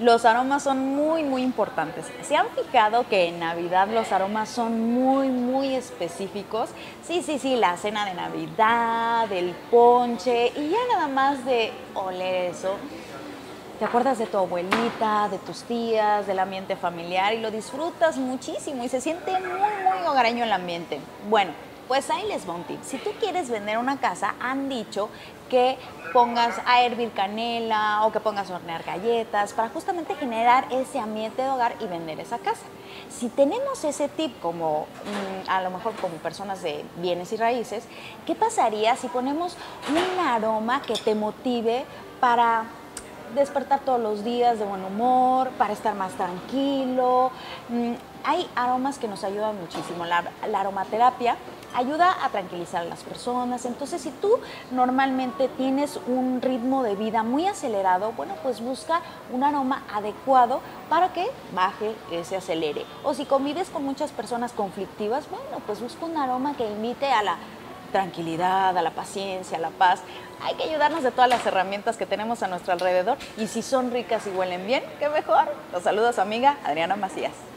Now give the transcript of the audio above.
Los aromas son muy, muy importantes. ¿Se han fijado que en Navidad los aromas son muy, muy específicos? Sí, sí, sí, la cena de Navidad, el ponche, y ya nada más de oler eso. Te acuerdas de tu abuelita, de tus tías, del ambiente familiar y lo disfrutas muchísimo y se siente muy, muy hogareño el ambiente. Bueno, pues ahí les va un tip. Si tú quieres vender una casa, han dicho que pongas a hervir canela o que pongas a hornear galletas para justamente generar ese ambiente de hogar y vender esa casa. Si tenemos ese tip como mm, a lo mejor como personas de bienes y raíces, ¿qué pasaría si ponemos un aroma que te motive para despertar todos los días de buen humor, para estar más tranquilo? Mm, hay aromas que nos ayudan muchísimo. La, la aromaterapia ayuda a tranquilizar a las personas. Entonces, si tú normalmente tienes un ritmo de vida muy acelerado, bueno, pues busca un aroma adecuado para que baje, que se acelere. O si convives con muchas personas conflictivas, bueno, pues busca un aroma que invite a la tranquilidad, a la paciencia, a la paz. Hay que ayudarnos de todas las herramientas que tenemos a nuestro alrededor y si son ricas y huelen bien, qué mejor. Los saludos amiga Adriana Macías.